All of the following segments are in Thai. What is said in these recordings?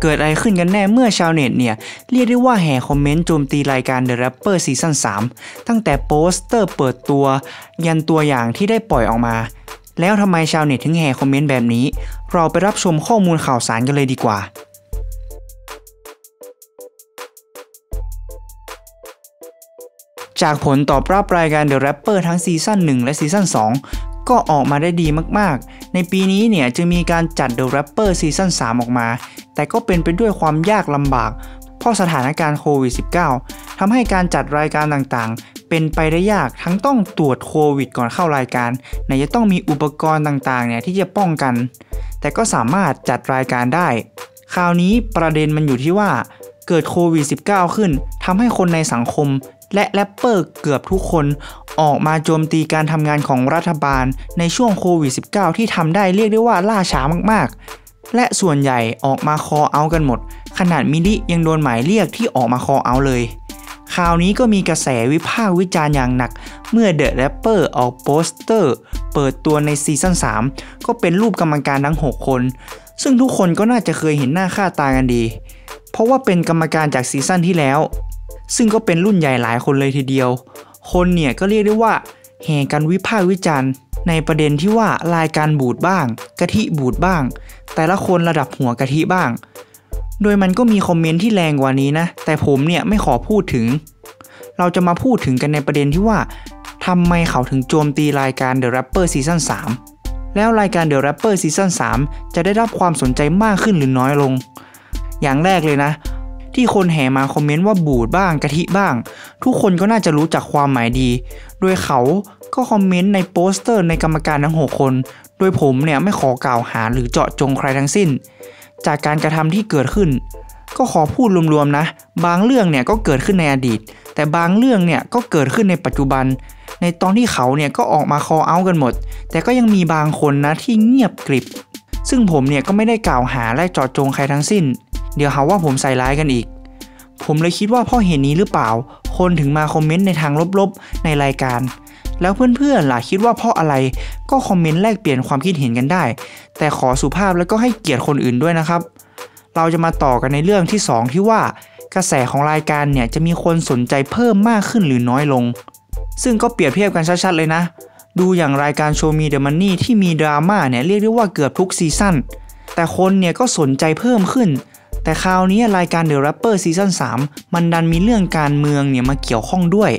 เกิดอะไรขึ้นกันแน่เมื่อชาวเน็ตเนี่ย เรียกได้ว่าแห่คอมเมนต์โจมตีรายการ The Rapper ซีซั่น3 ตั้งแต่โปสเตอร์เปิดตัว ยันตัวอย่างที่ได้ปล่อยออกมา แล้วทำไมชาวเน็ตถึงแห่คอมเมนต์แบบนี้ เราไปรับชมข้อมูลข่าวสารกันเลยดีกว่าจากผลตอบรับรายการ The Rapper ทั้งซีซั่น1 และซีซั่น2 ก็ออกมาได้ดีมากๆ ในปีนี้เนี่ยจึงมีการจัด The Rapper ซีซั่น3ออกมา แต่ก็เป็นไปด้วยความยากลำบาก เพราะสถานการณ์โควิด -19 ทำให้การจัดรายการต่างๆ เป็นไปได้ยากทั้งต้องตรวจโควิดก่อนเข้ารายการไหนจะต้องมีอุปกรณ์ต่างๆเนี่ยที่จะป้องกัน แต่ก็สามารถจัดรายการได้ คราวนี้ประเด็นมันอยู่ที่ว่า กิดโควิด -19 ขึ้นทำให้คนในสังคม และแรปเปอร์เกือบทุกคน ออกมาโจมตีการทำงานของรัฐบาลในช่วงโควิด -19 ที่ทำได้เรียกได้ว่าล่าช้ามากๆ และส่วนใหญ่ออกมาคอเอากันหมด ขนาดมิลลิยังโดนหมายเรียกที่ออกมา call out เลยคราวนี้ก็มีกระแสวิพากษ์วิจารณ์อย่างหนัก เมื่อ The Rapper ออกโปสเตอร์ เปิดตัวในซีซั่น3 ก็เป็นรูปกรรมการทั้ง 6 คน ซึ่งทุกคนก็น่าจะเคยเห็นหน้าค่าตากันดี เพราะว่าเป็นกรรมการจากซีซั่นที่แล้ว ซึ่งก็เป็นรุ่นใหญ่หลายคนเลยทีเดียว คนเนี่ยก็เรียกได้ว่าแห่กันวิพากษ์วิจารณ์ ในประเด็นที่ว่ารายการบูดบ้าง กะทิบูดบ้าง แต่ละคนระดับหัวกะทิบ้าง โดยมันก็มีคอมเมนต์ที่แรงกว่านี้นะ แต่ผมเนี่ยไม่ขอพูดถึง เราจะมาพูดถึงกันในประเด็นที่ว่าทำไมเขาถึงโจมตีรายการ The Rapper ซีซั่น3 แล้วรายการ The Rapper ซีซั่น3จะได้รับความสนใจมากขึ้นหรือน้อยลง อย่างแรกเลยนะ ที่คนแห่มาคอมเมนต์ว่าบูดบ้างกะทิบ้าง ทุกคนก็น่าจะรู้จักความหมายดี โดยเขาก็คอมเมนต์ในโปสเตอร์ในกรรมการทั้ง 6 คน โดยผมเนี่ยไม่ขอกล่าวหาหรือเจาะจงใครทั้งสิ้น จากการกระทำที่เกิดขึ้น ก็ขอพูดรวมๆนะ บางเรื่องเนี่ยก็เกิดขึ้นในอดีต แต่บางเรื่องเนี่ยก็เกิดขึ้นในปัจจุบัน ในตอนที่เขาเนี่ยก็ออกมาคอเอากันหมด แต่ก็ยังมีบางคนนะที่เงียบกริบ ซึ่งผมเนี่ยก็ไม่ได้กล่าวหาและจาะจงใครทั้งสิ้น เดี๋ยวหาว่าผมใส่ร้ายกันอีก ผมเลยคิดว่าเพราะเหตุนี้หรือเปล่า คนถึงมาคอมเมนต์ในทางลบๆในรายการแล้วเพื่อนๆล่ะคิดว่าเพราะอะไรก็คอมเมนต์แลกเปลี่ยนความคิดเห็นกันได้ แต่ขอสุภาพแล้วก็ให้เกียรติคนอื่นด้วยนะครับ เราจะมาต่อกันในเรื่องที่ 2 ที่ว่ากระแสของรายการเนี่ยจะมีคนสนใจเพิ่มมากขึ้นหรือน้อยลง ซึ่งก็เปรียบเทียบกันชัดๆเลยนะ ดูอย่างรายการ Show Me The Money ที่มีดราม่าเนี่ยเรียกได้ว่าเกือบทุกซีซั่นแต่คนเนี่ยก็สนใจเพิ่มขึ้น แต่คราวนี้รายการ The Rapper ซีซั่น3มันดันมีเรื่องการเมืองเนี่ยมาเกี่ยวข้องด้วย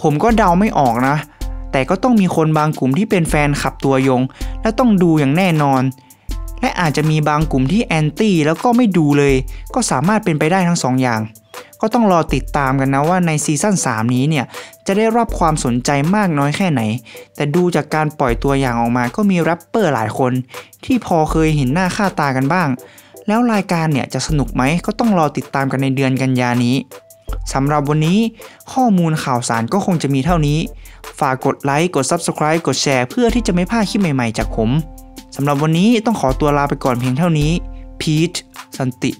ผมก็เดาไม่ออกนะ แต่ก็ต้องมีคนบางกลุ่มที่เป็นแฟนคลับตัวยง และต้องดูอย่างแน่นอน และอาจจะมีบางกลุ่มที่แอนตี้แล้วก็ไม่ดูเลย ก็สามารถเป็นไปได้ทั้งสองอย่าง ก็ต้องรอติดตามกันนะว่าในซีซั่น3 นี้เนี่ย จะได้รับความสนใจมากน้อยแค่ไหน แต่ดูจากการปล่อยตัวอย่างออกมาก็มีแรปเปอร์หลายคน ที่พอเคยเห็นหน้าค่าตากันบ้าง แล้วรายการเนี่ยจะสนุกไหมก็ต้องรอติดตามกันในเดือนกันยานี้สำหรับวันนี้ข้อมูลข่าวสารก็คงจะมีเท่านี้ ฝากกดไลค์ กด Subscribe กดแชร์เพื่อที่จะไม่พลาดคลิปใหม่ๆจากผม สำหรับวันนี้ต้องขอตัวลาไปก่อนเพียงเท่านี้พีชสันติ